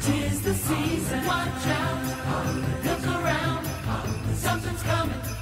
Tis the season. Watch out. Look around. Something's coming.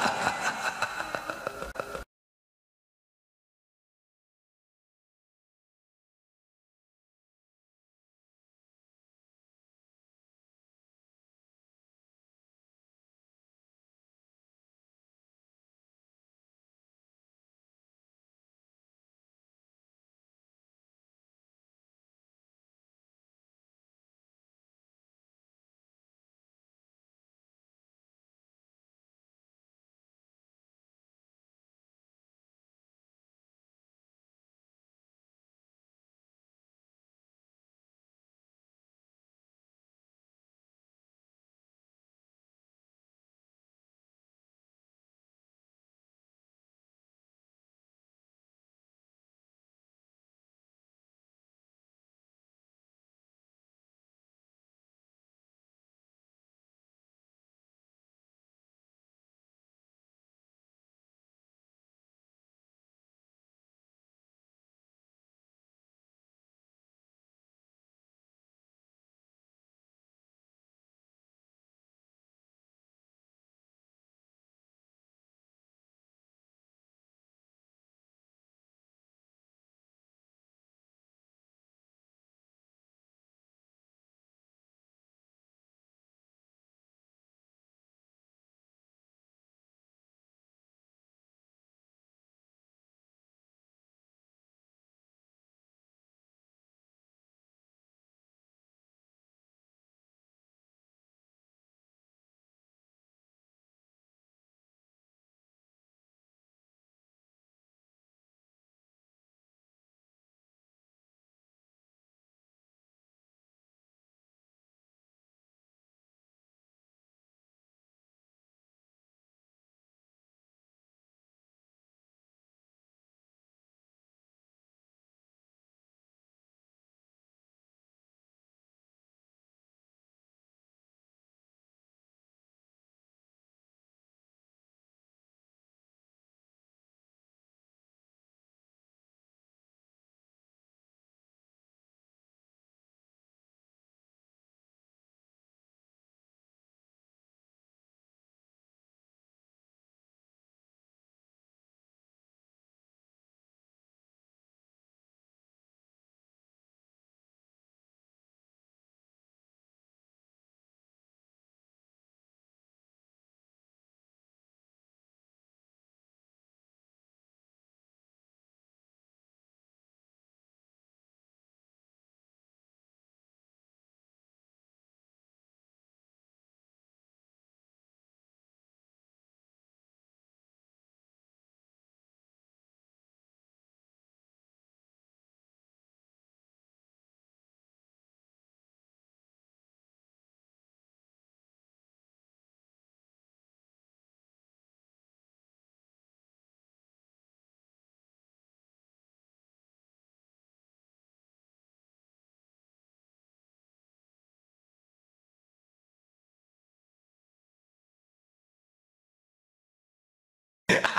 Ha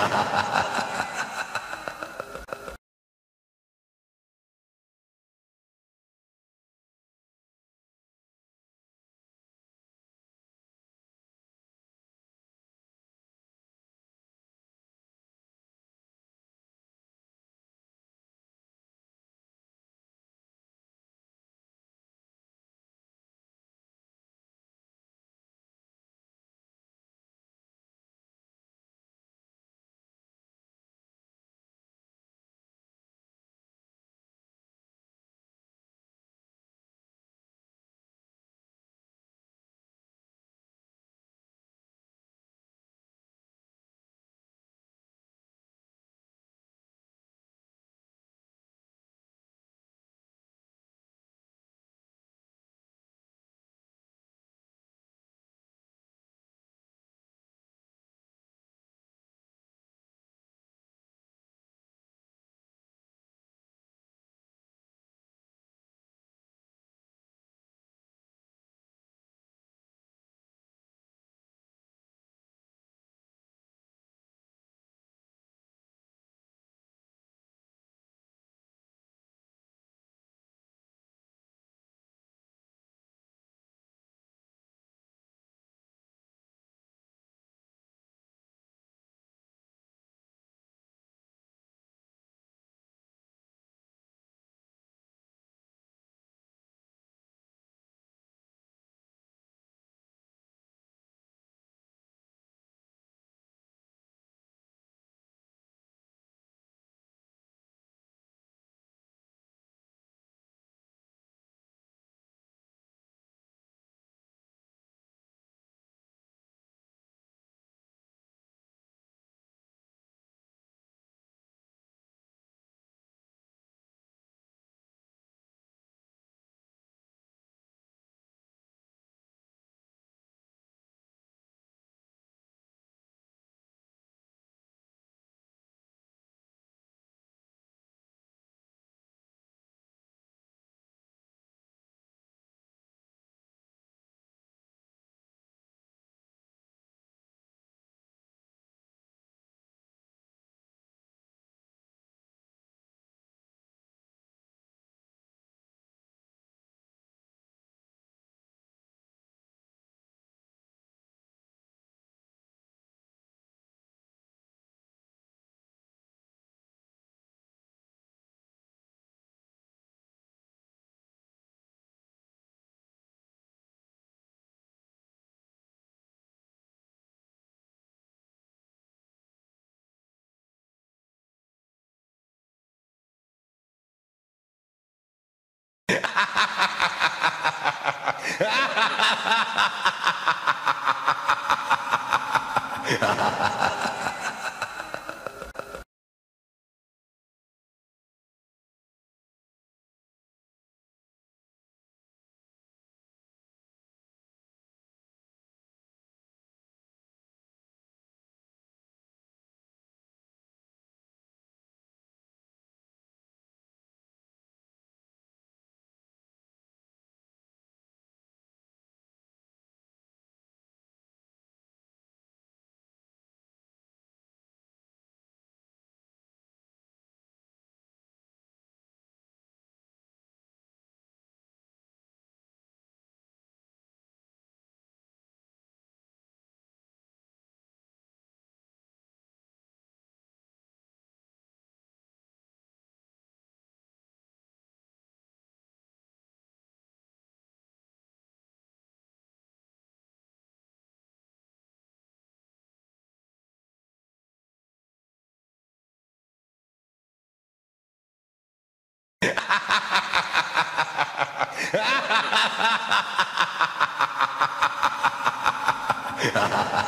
ha ha ha. Ha ha ha. Ha ha ha.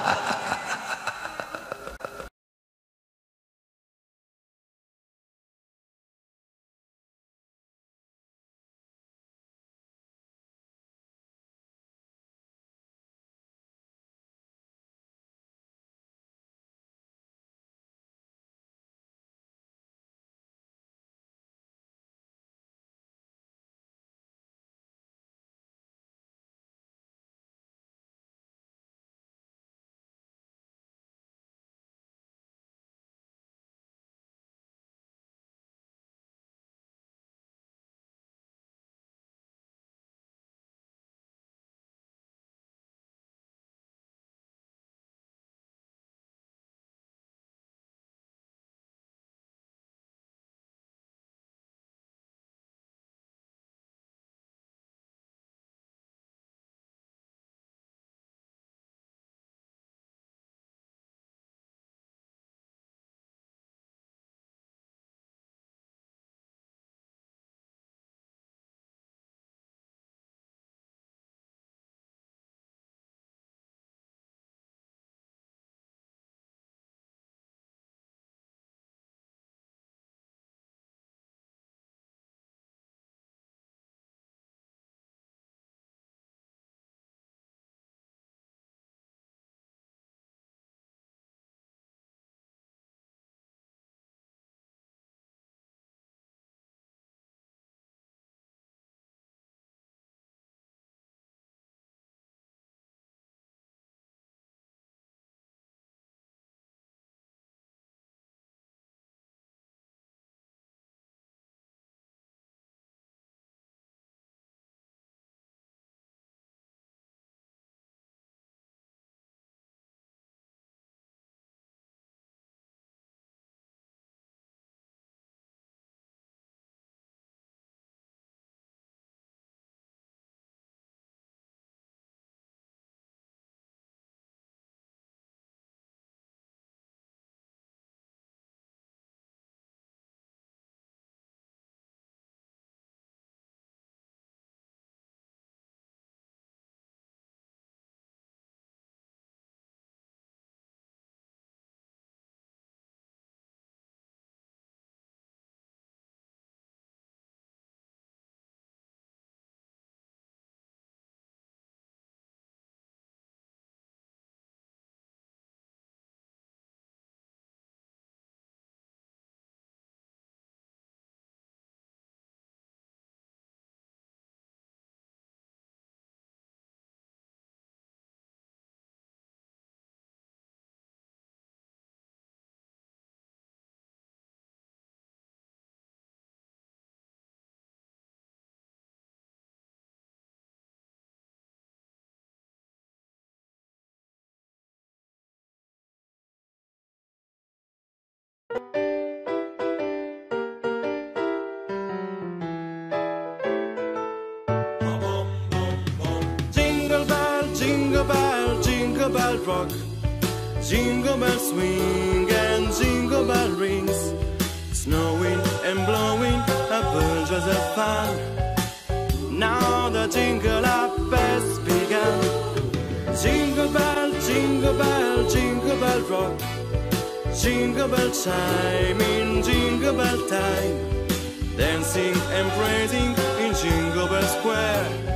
Bell rock. Jingle bell swing and jingle bell rings. Snowing and blowing, a birds of fun. how the jingle up has begun. Jingle bell, jingle bell, jingle bell rock. Jingle bell chime in jingle bell time. Dancing and praising in Jingle Bell Square.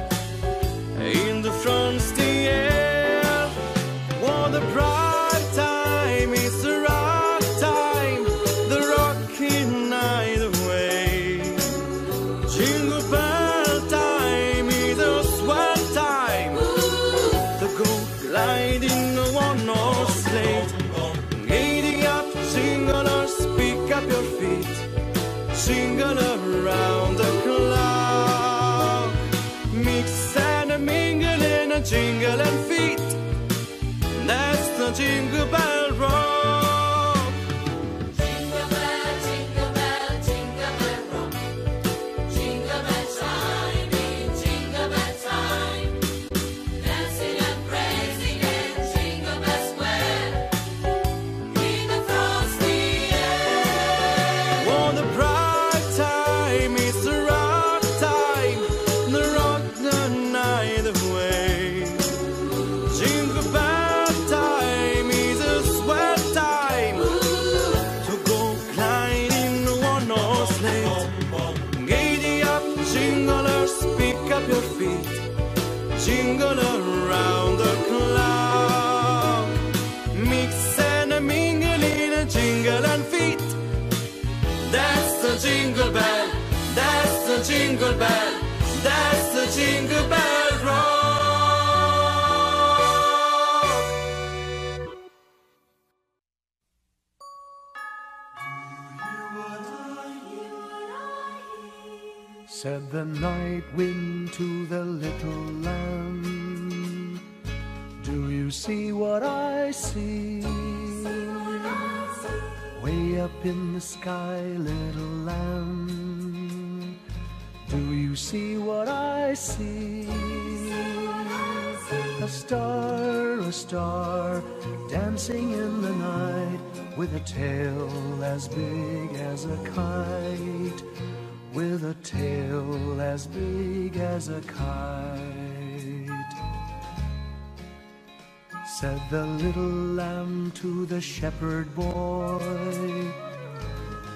Said the little lamb to the shepherd boy,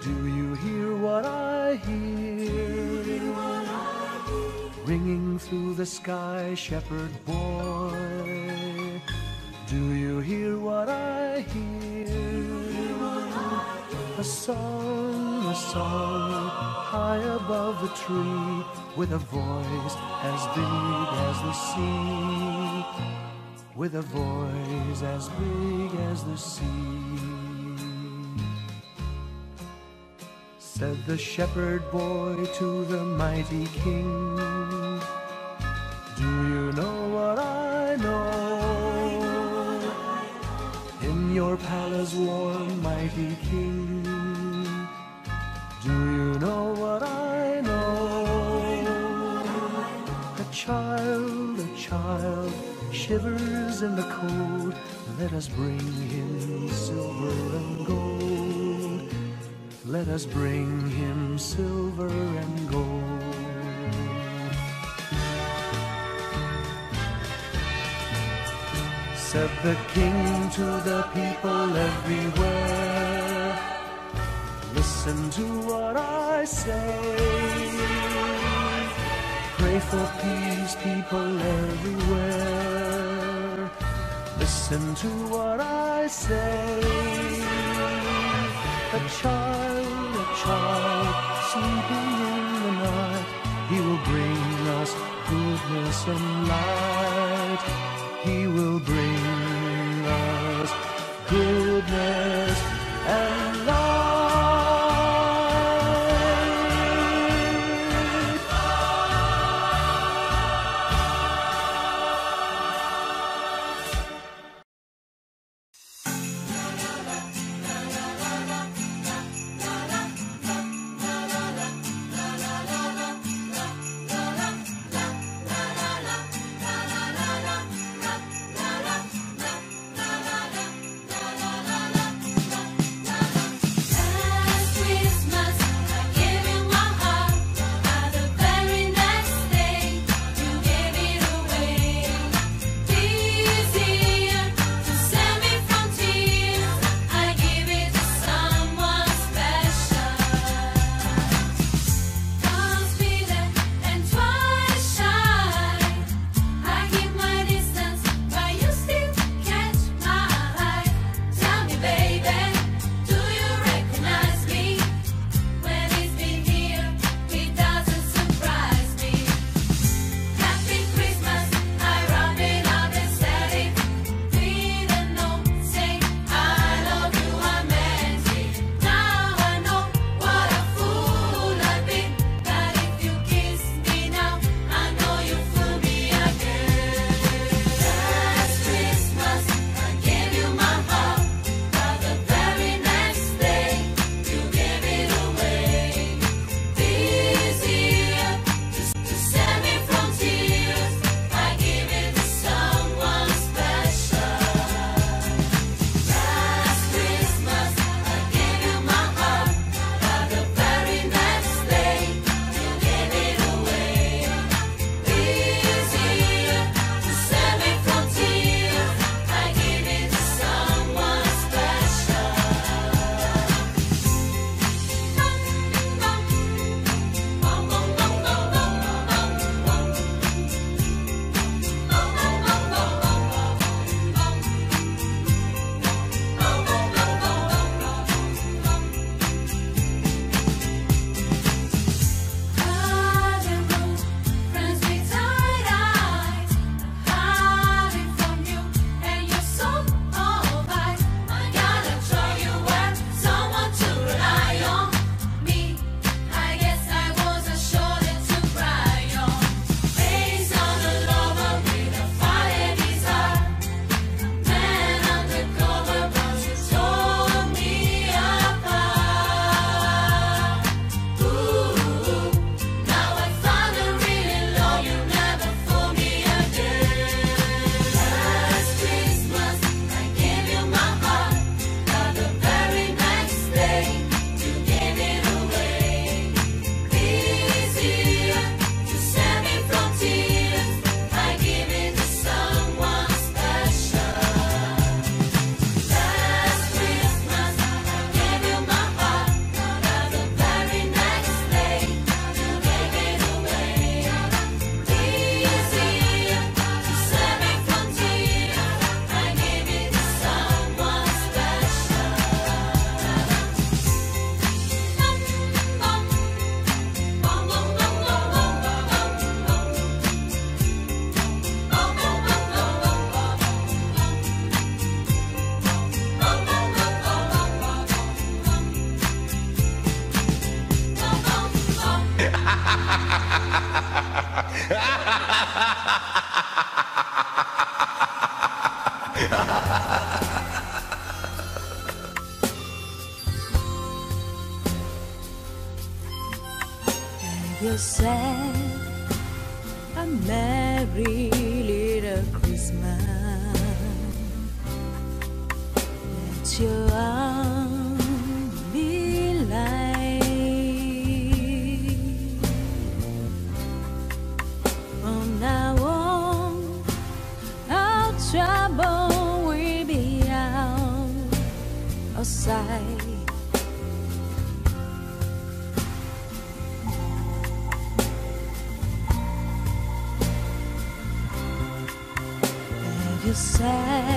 Do you hear what I hear? Ringing through the sky, shepherd boy, Do you hear what I hear? A song, a song, high above the tree, with a voice as big as the sea, with a voice as big as the sea. Said the shepherd boy to the mighty king, Let us bring him silver and gold. Said the king to the people everywhere. Listen to what I say. Pray for peace, people everywhere. Listen to what I say. A child, child, sleeping in the night. He will bring us goodness and light. He will bring us goodness and of sight. Have yourself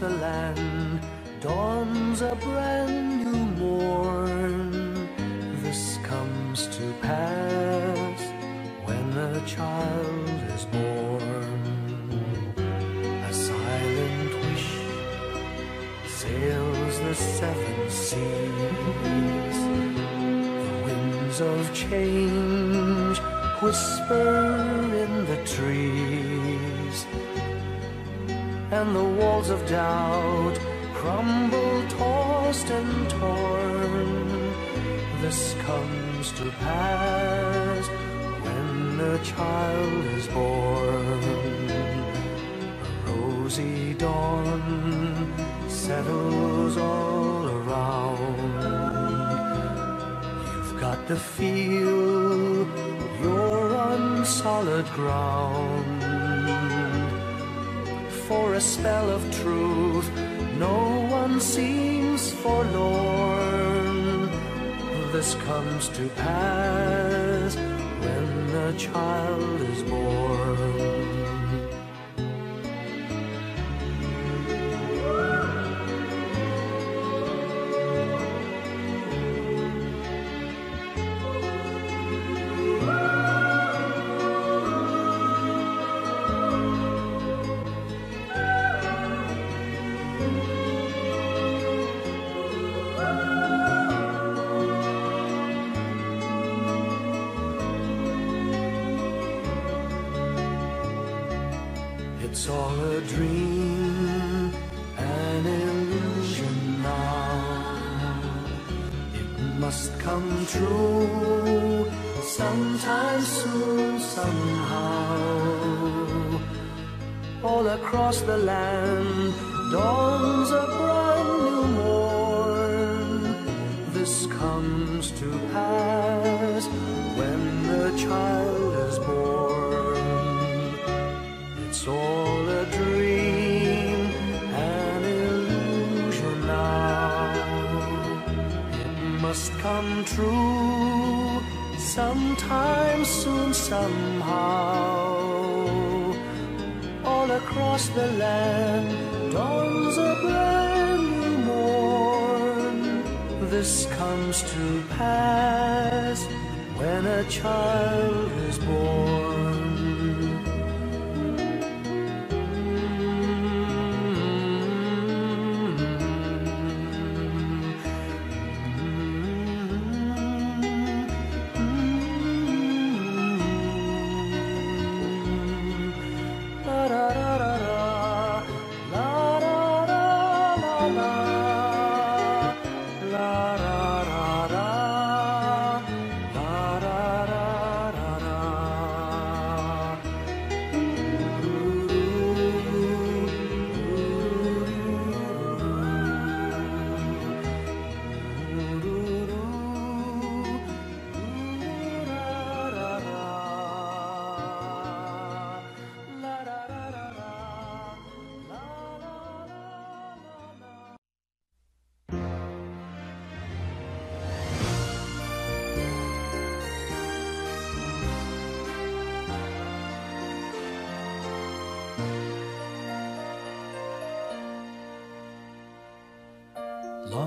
the land. Dawns a brand and the walls of doubt crumble, tossed and torn. This comes to pass when a child is born. A rosy dawn settles all around. You've got the feel, you're on solid ground for a spell of truth. No one seems forlorn. This comes to pass when the child is born. True sometime soon, somehow. All across the land dawns a somehow. All across the land dawns a brand new morn. This comes to pass when a child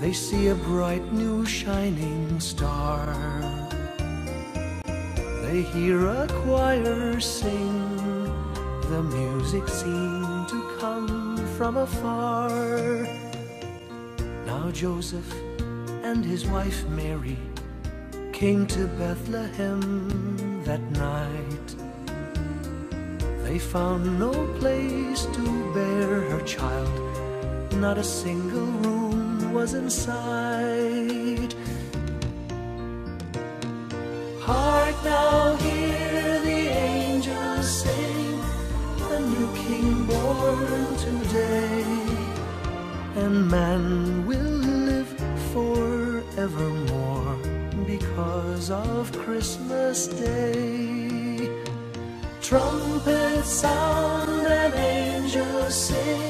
they see a bright new shining star. They hear a choir sing, the music seemed to come from afar. Now Joseph and his wife Mary came to Bethlehem that night. They found no place to bear her child, not a single room was in sight. Hark now, hear the angels sing, a new king born today, and man will live forevermore because of Christmas Day. Trumpets sound and angels sing.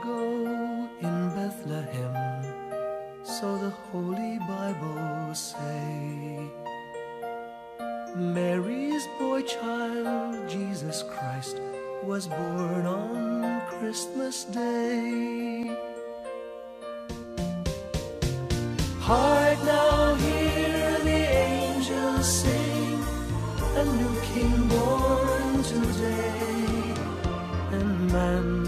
ago in Bethlehem, so the Holy Bible say. Mary's boy child, Jesus Christ, was born on Christmas Day. Heart now hear the angels sing, a new king born today, and man